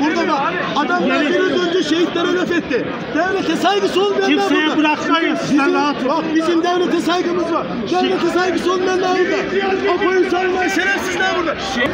Burada bak adamlar biraz önce şehitlere laf etti. Devlete saygısı olmayanlar Kimseye burada. bırakmayın. Sen Bizim, bak bizim devlete saygımız var. Devlete saygısı olmayanlar burada. Apo'yu savunan şerefsizler burada. Vekilim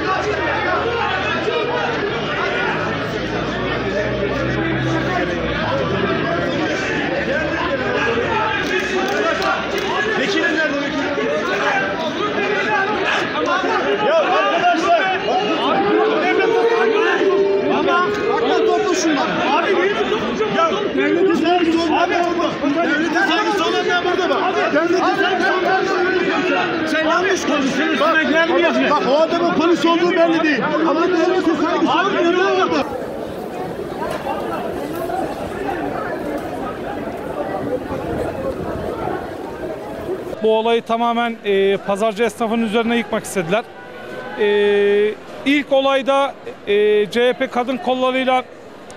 devlete saygısı olmayanlar burada. Devlete saygısı olmayanlar burada bak. Devlete saygısı olmayanlar burada. Sen yanlış konuşuyorsun. Bak, gelmiyor. bak o adamın polis olduğu belli değil. Ama devlete saygısı olmayanlar orada. Bu olayı tamamen e, pazarcı esnafının üzerine yıkmak istediler. E, ilk olayda e, CHP kadın kollarıyla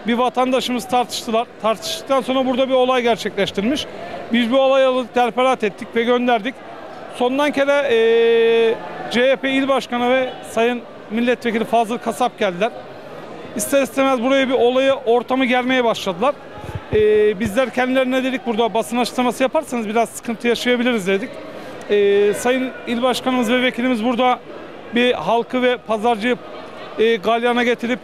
bir vatandaşımız tartıştılar. Tartıştıktan sonra burada bir olay gerçekleştirmiş. Biz bu olayı alıp terperat ettik ve gönderdik. Sondan kere e, CHP il başkanı ve sayın milletvekili Fazıl Kasap geldiler. İster istemez buraya bir olayı ortamı gelmeye başladılar. Ee, bizler kendilerine dedik burada basın açıklaması yaparsanız biraz sıkıntı yaşayabiliriz dedik. Ee, Sayın İl Başkanımız ve Vekilimiz burada bir halkı ve pazarcıyı e, galyana getirip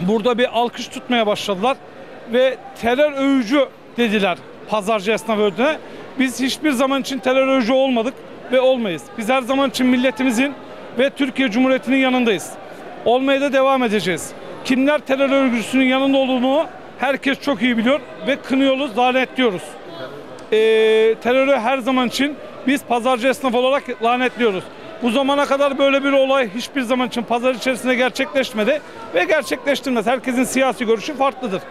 burada bir alkış tutmaya başladılar. Ve terör övücü dediler pazarcı esnaf örgütüne. Biz hiçbir zaman için terör övücü olmadık ve olmayız. Biz her zaman için milletimizin ve Türkiye Cumhuriyeti'nin yanındayız. Olmaya da devam edeceğiz. Kimler terör örgütünün yanında olduğunu herkes çok iyi biliyor ve kınıyoruz, lanetliyoruz. Ee, terörü her zaman için biz pazarcı esnaf olarak lanetliyoruz. Bu zamana kadar böyle bir olay hiçbir zaman için pazar içerisinde gerçekleşmedi ve gerçekleştirmez. Herkesin siyasi görüşü farklıdır.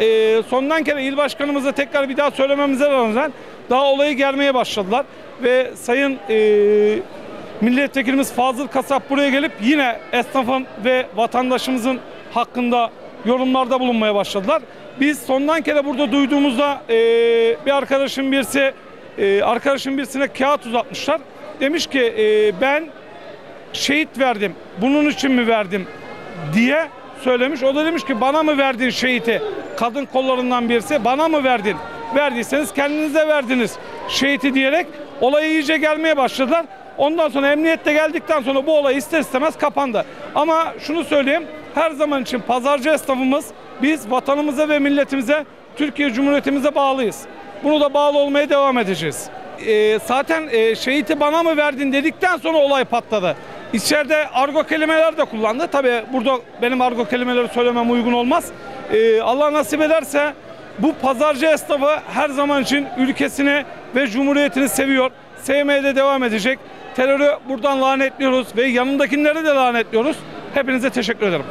Ee, sondan kere il başkanımıza tekrar bir daha söylememize rağmen daha olayı germeye başladılar ve sayın e, milletvekilimiz Fazıl Kasap buraya gelip yine esnafın ve vatandaşımızın hakkında yorumlarda bulunmaya başladılar. Biz sondan kere burada duyduğumuzda e, bir arkadaşım birisi e, arkadaşım birisine kağıt uzatmışlar. Demiş ki e, ben şehit verdim. Bunun için mi verdim diye söylemiş. O da demiş ki bana mı verdin şehiti? Kadın kollarından birisi bana mı verdin? Verdiyseniz kendinize verdiniz şehiti diyerek olaya iyice gelmeye başladılar. Ondan sonra emniyette geldikten sonra bu olay ister istemez kapandı. Ama şunu söyleyeyim her zaman için pazarcı esnafımız biz vatanımıza ve milletimize Türkiye Cumhuriyetimize bağlıyız. Bunu da bağlı olmaya devam edeceğiz. Ee, zaten e, şehiti bana mı verdin dedikten sonra olay patladı. İçeride argo kelimeler de kullandı. Tabii burada benim argo kelimeleri söylemem uygun olmaz. Ee, Allah nasip ederse bu pazarcı esnafı her zaman için ülkesini ve cumhuriyetini seviyor. Sevmeye de devam edecek. Terörü buradan lanetliyoruz ve yanındakileri de lanetliyoruz. Hepinize teşekkür ederim.